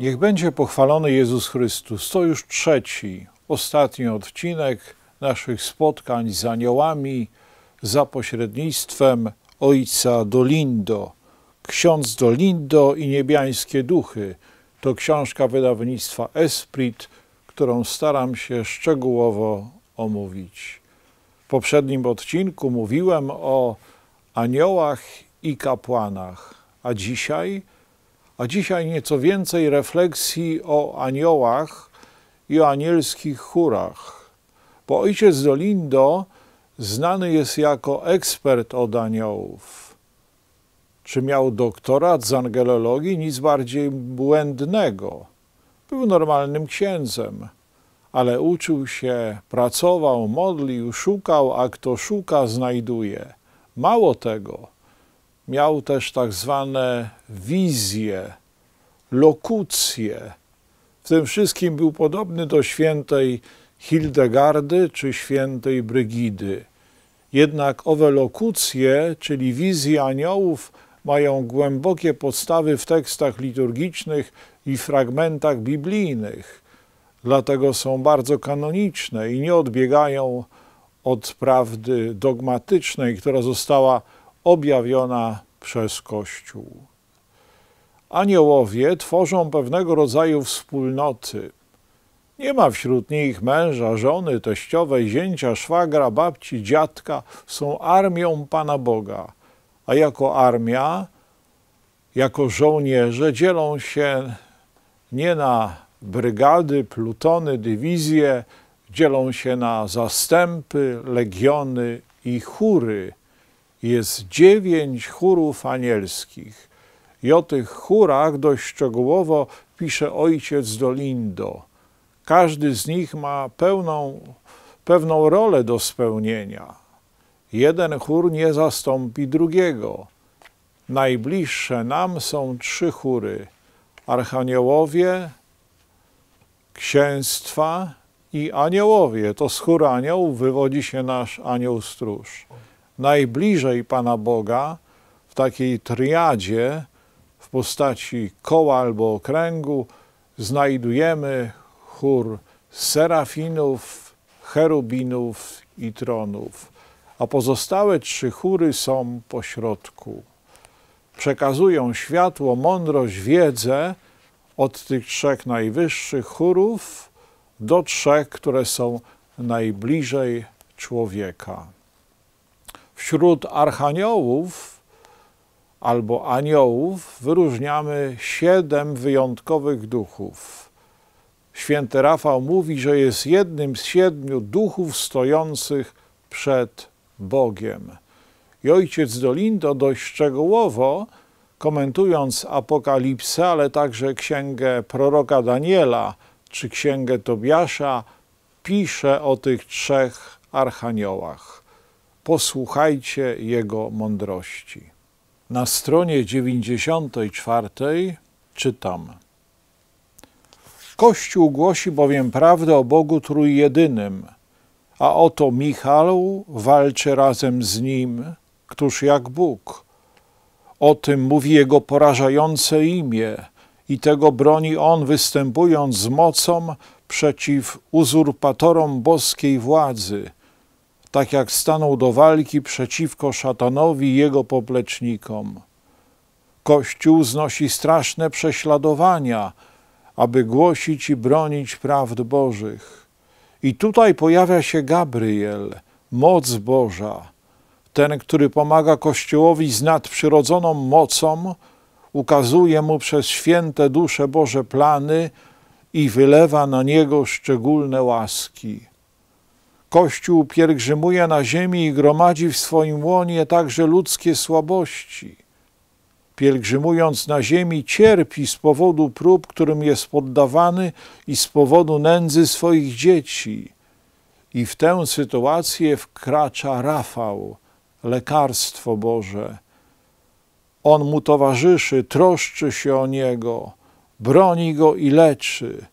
Niech będzie pochwalony Jezus Chrystus. To już trzeci, ostatni odcinek naszych spotkań z aniołami za pośrednictwem ojca Dolindo. Ksiądz Dolindo i niebiańskie duchy to książka wydawnictwa Esprit, którą staram się szczegółowo omówić. W poprzednim odcinku mówiłem o aniołach i kapłanach, a dzisiaj – a dzisiaj nieco więcej refleksji o aniołach i o anielskich chórach, bo ojciec Dolindo znany jest jako ekspert od aniołów. Czy miał doktorat z angelologii? Nic bardziej błędnego. Był normalnym księdzem, ale uczył się, pracował, modlił, szukał, a kto szuka, znajduje. Mało tego, miał też tak zwane wizje, lokucje. W tym wszystkim był podobny do świętej Hildegardy czy świętej Brygidy. Jednak owe lokucje, czyli wizje aniołów, mają głębokie podstawy w tekstach liturgicznych i fragmentach biblijnych. Dlatego są bardzo kanoniczne i nie odbiegają od prawdy dogmatycznej, która została objawiona przez Kościół. Aniołowie tworzą pewnego rodzaju wspólnoty. Nie ma wśród nich męża, żony, teściowej, zięcia, szwagra, babci, dziadka. Są armią Pana Boga, a jako armia, jako żołnierze dzielą się nie na brygady, plutony, dywizje, dzielą się na zastępy, legiony i chóry jest dziewięć chórów anielskich. I o tych chórach dość szczegółowo pisze ojciec Dolindo. Każdy z nich ma pełną, pewną rolę do spełnienia. Jeden chór nie zastąpi drugiego. Najbliższe nam są trzy chóry: archaniołowie, księstwa i aniołowie. To z chóru aniołów wywodzi się nasz anioł stróż najbliżej Pana Boga w takiej triadzie w postaci koła albo okręgu znajdujemy chór serafinów, cherubinów i tronów, a pozostałe trzy chóry są po środku. Przekazują światło, mądrość, wiedzę od tych trzech najwyższych chórów do trzech, które są najbliżej człowieka. Wśród archaniołów albo aniołów wyróżniamy siedem wyjątkowych duchów. Święty Rafał mówi, że jest jednym z siedmiu duchów stojących przed Bogiem. I ojciec Dolindo dość szczegółowo, komentując Apokalipsę, ale także księgę proroka Daniela czy księgę Tobiasza, pisze o tych trzech archaniołach posłuchajcie Jego mądrości. Na stronie 94 czytam. Kościół głosi bowiem prawdę o Bogu Trójjedynym, a oto Michał walczy razem z Nim, któż jak Bóg. O tym mówi Jego porażające imię i tego broni On, występując z mocą przeciw uzurpatorom boskiej władzy – tak jak stanął do walki przeciwko szatanowi i jego poplecznikom. Kościół znosi straszne prześladowania, aby głosić i bronić prawd Bożych. I tutaj pojawia się Gabriel, moc Boża, ten, który pomaga Kościołowi z nadprzyrodzoną mocą, ukazuje mu przez święte dusze Boże plany i wylewa na niego szczególne łaski. Kościół pielgrzymuje na ziemi i gromadzi w swoim łonie także ludzkie słabości. Pielgrzymując na ziemi, cierpi z powodu prób, którym jest poddawany i z powodu nędzy swoich dzieci. I w tę sytuację wkracza Rafał, lekarstwo Boże. On mu towarzyszy, troszczy się o niego, broni go i leczy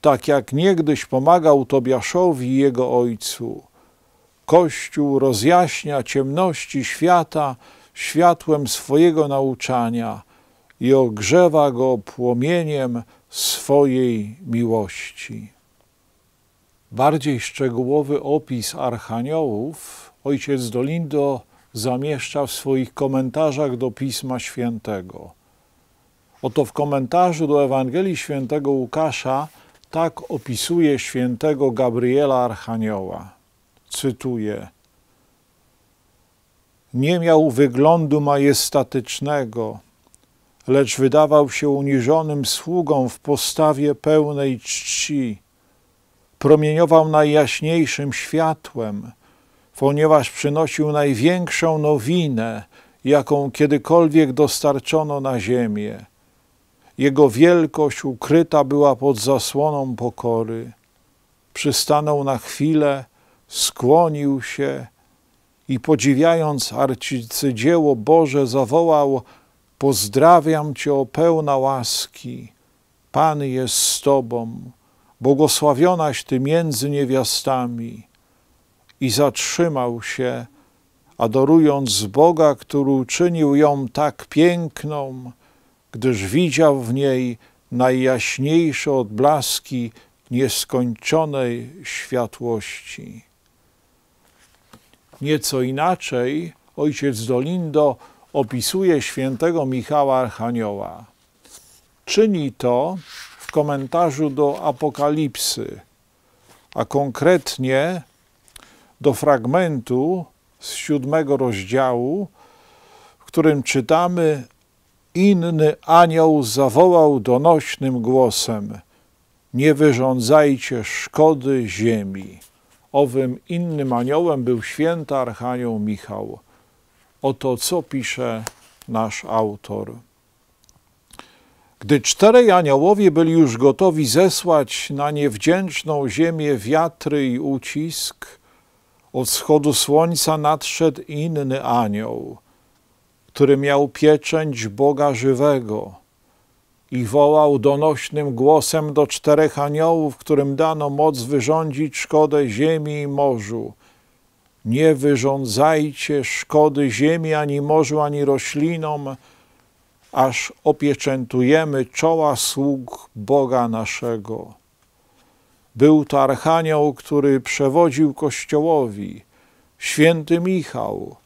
tak jak niegdyś pomagał Tobiaszowi i jego ojcu. Kościół rozjaśnia ciemności świata światłem swojego nauczania i ogrzewa go płomieniem swojej miłości. Bardziej szczegółowy opis archaniołów ojciec Dolindo zamieszcza w swoich komentarzach do Pisma Świętego. Oto w komentarzu do Ewangelii Świętego Łukasza tak opisuje świętego Gabriela Archanioła. Cytuję: Nie miał wyglądu majestatycznego, lecz wydawał się uniżonym sługą w postawie pełnej czci. Promieniował najjaśniejszym światłem, ponieważ przynosił największą nowinę, jaką kiedykolwiek dostarczono na ziemię. Jego wielkość ukryta była pod zasłoną pokory. Przystanął na chwilę, skłonił się i podziwiając arcydzieło Boże zawołał Pozdrawiam Cię o pełna łaski. Pan jest z Tobą, błogosławionaś Ty między niewiastami. I zatrzymał się, adorując Boga, który uczynił ją tak piękną, gdyż widział w niej najjaśniejsze odblaski nieskończonej światłości. Nieco inaczej ojciec Dolindo opisuje świętego Michała Archanioła. Czyni to w komentarzu do Apokalipsy, a konkretnie do fragmentu z siódmego rozdziału, w którym czytamy: Inny anioł zawołał donośnym głosem: Nie wyrządzajcie szkody ziemi. Owym innym aniołem był święty Archanioł Michał. Oto co pisze nasz autor. Gdy czterej aniołowie byli już gotowi zesłać na niewdzięczną ziemię wiatry i ucisk, od wschodu słońca nadszedł inny anioł, który miał pieczęć Boga żywego i wołał donośnym głosem do czterech aniołów, którym dano moc wyrządzić szkodę ziemi i morzu – nie wyrządzajcie szkody ziemi, ani morzu, ani roślinom, aż opieczętujemy czoła sług Boga naszego. Był to archanioł, który przewodził Kościołowi, święty Michał,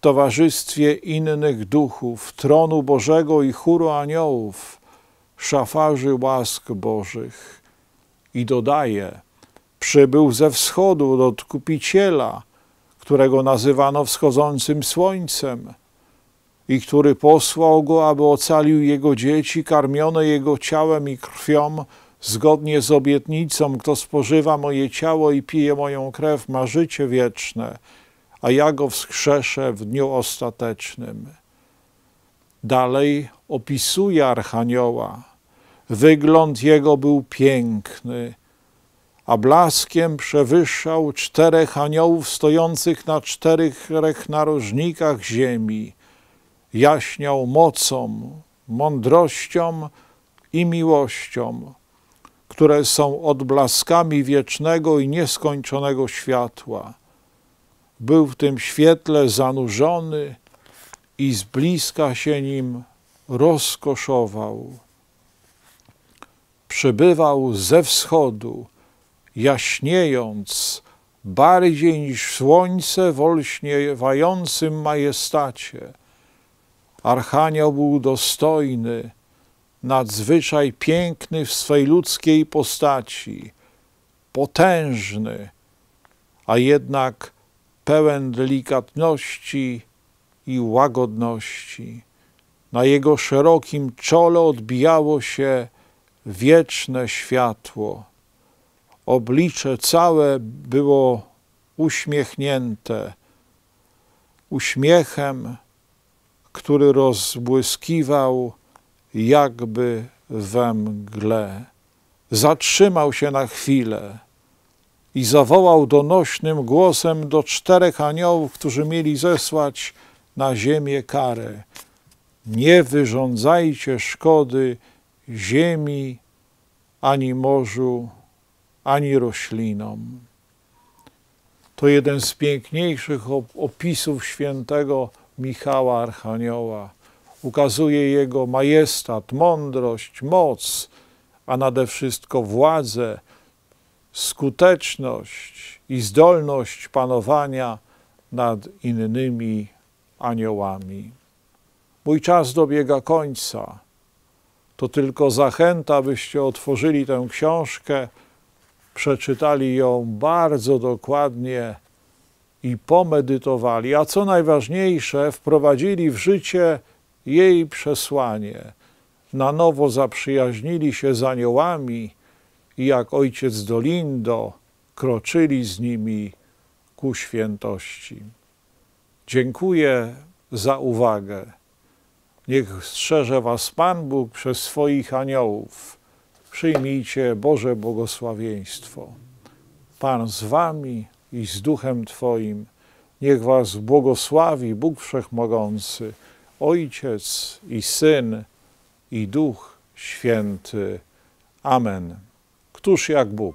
towarzystwie innych duchów, tronu Bożego i chóru aniołów, szafarzy łask Bożych. I dodaje, przybył ze wschodu do Odkupiciela, którego nazywano wschodzącym słońcem i który posłał go, aby ocalił jego dzieci, karmione jego ciałem i krwią, zgodnie z obietnicą, kto spożywa moje ciało i pije moją krew, ma życie wieczne, a ja go wskrzeszę w dniu ostatecznym. Dalej opisuje Archanioła. Wygląd jego był piękny, a blaskiem przewyższał czterech aniołów stojących na czterech narożnikach ziemi. Jaśniał mocą, mądrością i miłością, które są odblaskami wiecznego i nieskończonego światła. Był w tym świetle zanurzony i z bliska się nim rozkoszował. Przybywał ze wschodu, jaśniejąc bardziej niż słońce w olśniewającym majestacie. Archanioł był dostojny, nadzwyczaj piękny w swej ludzkiej postaci, potężny, a jednak pełen delikatności i łagodności. Na jego szerokim czole odbijało się wieczne światło. Oblicze całe było uśmiechnięte uśmiechem, który rozbłyskiwał jakby we mgle. Zatrzymał się na chwilę i zawołał donośnym głosem do czterech aniołów, którzy mieli zesłać na ziemię karę. Nie wyrządzajcie szkody ziemi ani morzu, ani roślinom. To jeden z piękniejszych opisów świętego Michała Archanioła. Ukazuje jego majestat, mądrość, moc, a nade wszystko władzę, skuteczność i zdolność panowania nad innymi aniołami. Mój czas dobiega końca. To tylko zachęta, byście otworzyli tę książkę, przeczytali ją bardzo dokładnie i pomedytowali, a co najważniejsze, wprowadzili w życie jej przesłanie. Na nowo zaprzyjaźnili się z aniołami i jak ojciec Dolindo kroczyli z nimi ku świętości. Dziękuję za uwagę. Niech strzeże Was Pan Bóg przez swoich aniołów. Przyjmijcie Boże błogosławieństwo. Pan z Wami i z Duchem Twoim. Niech Was błogosławi Bóg Wszechmogący, Ojciec i Syn i Duch Święty. Amen. Хто ж як Бог?